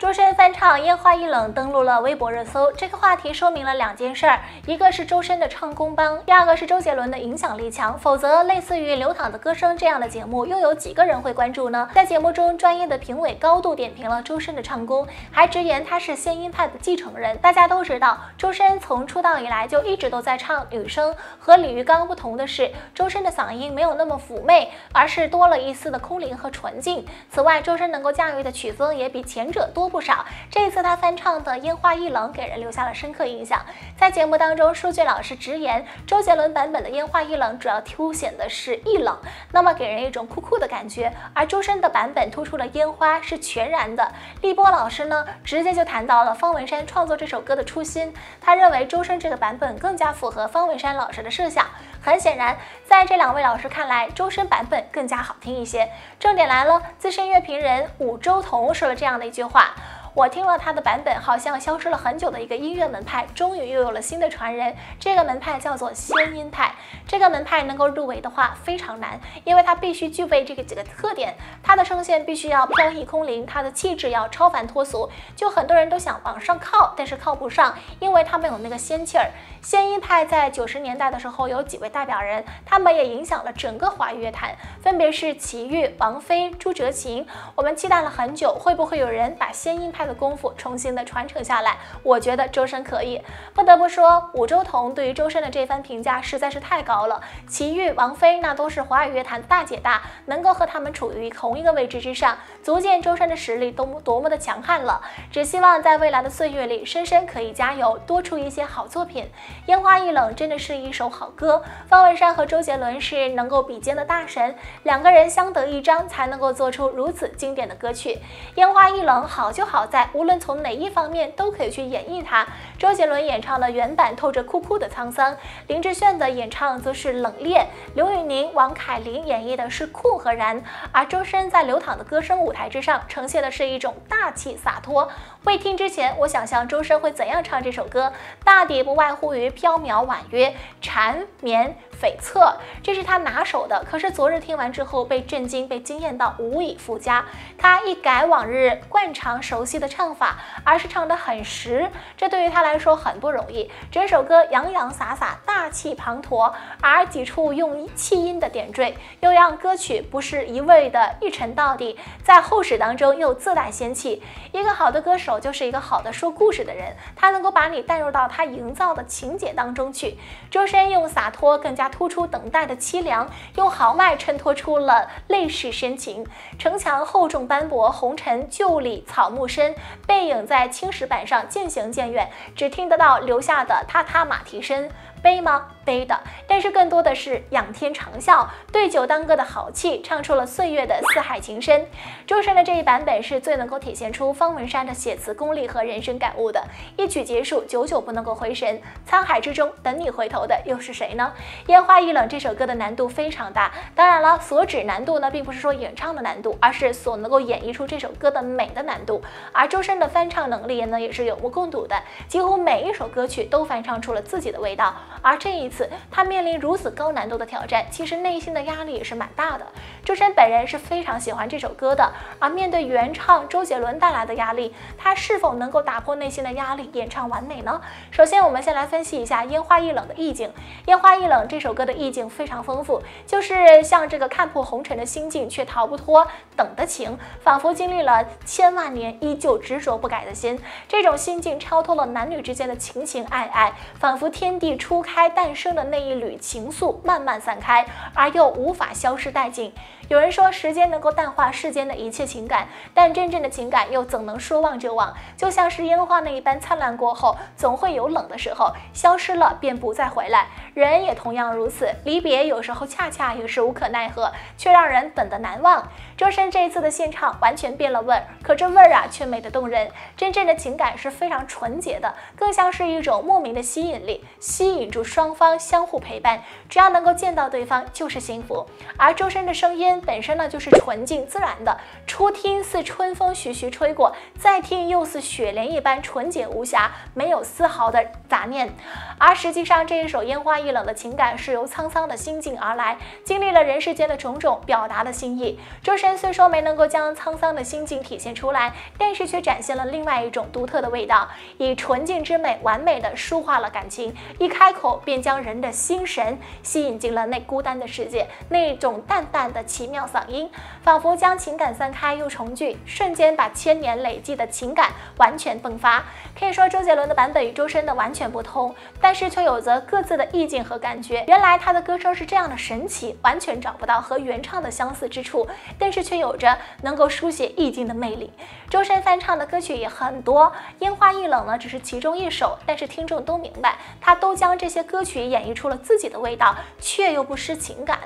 周深翻唱《烟花易冷》登陆了微博热搜，这个话题说明了两件事儿，一个是周深的唱功帮，第二个是周杰伦的影响力强。否则，类似于《流淌的歌声》这样的节目，又有几个人会关注呢？在节目中，专业的评委高度点评了周深的唱功，还直言他是仙音派的继承人。大家都知道，周深从出道以来就一直都在唱女声，和李玉刚不同的是，周深的嗓音没有那么妩媚，而是多了一丝的空灵和纯净。此外，周深能够驾驭的曲风也比前者多。不少，这一次他翻唱的《烟花易冷》给人留下了深刻印象。在节目当中，舒俊老师直言，周杰伦版本的《烟花易冷》主要凸显的是易冷，那么给人一种酷酷的感觉；而周深的版本突出了烟花是全然的。立波老师呢，直接就谈到了方文山创作这首歌的初心，他认为周深这个版本更加符合方文山老师的设想。很显然，在这两位老师看来，周深版本更加好听一些。重点来了，资深乐评人武周彤说了这样的一句话。我听了他的版本，好像消失了很久的一个音乐门派，终于又有了新的传人。这个门派叫做仙音派。这个门派能够入围的话非常难，因为它必须具备这个几个特点：它的声线必须要飘逸空灵，它的气质要超凡脱俗。就很多人都想往上靠，但是靠不上，因为他没有那个仙气儿。仙音派在九十年代的时候有几位代表人，他们也影响了整个华语乐坛，分别是齐豫、王菲、朱哲琴。我们期待了很久，会不会有人把仙音派？他的功夫重新的传承下来，我觉得周深可以。不得不说，武周彤对于周深的这番评价实在是太高了。齐豫、王菲那都是华语乐坛大姐大，能够和他们处于同一个位置之上，足见周深的实力多么多么的强悍了。只希望在未来的岁月里，深深可以加油，多出一些好作品。烟花易冷真的是一首好歌。方文山和周杰伦是能够比肩的大神，两个人相得益彰，才能够做出如此经典的歌曲。烟花易冷好就好。在无论从哪一方面都可以去演绎它。周杰伦演唱的原版透着酷酷的沧桑，林志炫的演唱则是冷冽，刘宇宁、王凯琳演绎的是酷和燃，而周深在流淌的歌声舞台之上呈现的是一种大气洒脱。未听之前，我想象周深会怎样唱这首歌，大抵不外乎于飘渺婉约、缠绵。悱恻，这是他拿手的。可是昨日听完之后，被震惊，被惊艳到无以复加。他一改往日惯常熟悉的唱法，而是唱得很实，这对于他来说很不容易。整首歌洋洋洒洒，大气磅礴，而几处用气音的点缀，又让歌曲不是一味的一沉到底，在后史当中又自带仙气。一个好的歌手就是一个好的说故事的人，他能够把你带入到他营造的情节当中去。周深用洒脱更加。突出等待的凄凉，用豪迈衬托出了泪史深情。城墙厚重斑驳，红尘旧里草木深，背影在青石板上渐行渐远，只听得到留下的踏踏马蹄声。悲吗？悲的，但是更多的是仰天长啸，对酒当歌的豪气，唱出了岁月的四海情深。周深的这一版本是最能够体现出方文山的写词功力和人生感悟的。一曲结束，久久不能够回神，沧海之中等你回头的又是谁呢？烟花易冷这首歌的难度非常大，当然了，所指难度呢，并不是说演唱的难度，而是所能够演绎出这首歌的美的难度。而周深的翻唱能力呢，也是有目共睹的，几乎每一首歌曲都翻唱出了自己的味道。而这一次，他面临如此高难度的挑战，其实内心的压力也是蛮大的。周深本人是非常喜欢这首歌的，而面对原唱周杰伦带来的压力，他是否能够打破内心的压力，演唱完美呢？首先，我们先来分析一下《烟花易冷》的意境。《烟花易冷》这首歌的意境非常丰富，就是像这个看破红尘的心境，却逃不脱等的情，仿佛经历了千万年，依旧执着不改的心。这种心境超脱了男女之间的情情爱爱，仿佛天地初。开诞生的那一缕情愫慢慢散开，而又无法消失殆尽。有人说，时间能够淡化世间的一切情感，但真正的情感又怎能说忘就忘？就像是烟花那一般灿烂过后，总会有冷的时候，消失了便不再回来。人也同样如此，离别有时候恰恰也是无可奈何，却让人等得难忘。周深这一次的现场完全变了味儿，可这味儿啊却美得动人。真正的情感是非常纯洁的，更像是一种莫名的吸引力，吸引住双方相互陪伴。只要能够见到对方，就是幸福。而周深的声音本身呢，就是纯净自然的，初听似春风徐徐吹过，再听又似雪莲一般纯洁无瑕，没有丝毫的杂念。而实际上，这一首烟花易冷的情感是由沧桑的心境而来，经历了人世间的种种，表达了心意。周深虽说没能够将沧桑的心境体现出来，但是却展现了另外一种独特的味道，以纯净之美，完美的抒化了感情，一开口便将人的心神吸引进了那孤单的世界，那种淡淡的奇妙嗓音，仿佛将情感散开又重聚，瞬间把千年累积的情感完全迸发。可以说，周杰伦的版本与周深的完全不同，但是却有着各自的意境和感觉。原来他的歌声是这样的神奇，完全找不到和原唱的相似之处，但是却有着能够书写意境的魅力。周深翻唱的歌曲也很多，《烟花易冷》呢只是其中一首，但是听众都明白，他都将这些歌曲演绎出了自己的味道，却又不失情感。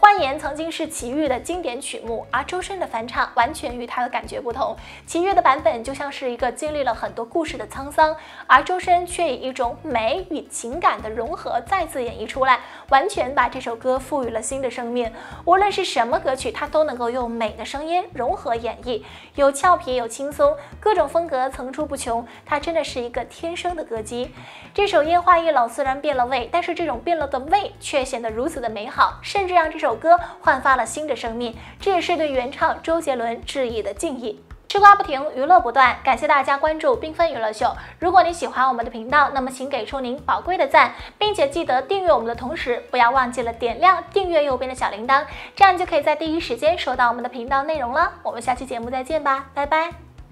欢颜曾经是齐豫的经典曲目，而周深的翻唱完全与他的感觉不同。齐豫的版本就像是一个经历了很多故事的沧桑，而周深却以一种美与情感的融合再次演绎出来，完全把这首歌赋予了新的生命。无论是什么歌曲，他都能够用美的声音融合演绎，有俏皮，有轻松，各种风格层出不穷。他真的是一个天生的歌姬。这首《烟花易冷》虽然变了味，但是这种变了的味却显得如此的美好，甚至让这首。首歌焕发了新的生命，这也是对原唱周杰伦致意的敬意。吃瓜不停，娱乐不断，感谢大家关注缤纷娱乐秀。如果你喜欢我们的频道，那么请给出您宝贵的赞，并且记得订阅我们的同时，不要忘记了点亮订阅右边的小铃铛，这样就可以在第一时间收到我们的频道内容了。我们下期节目再见吧，拜拜。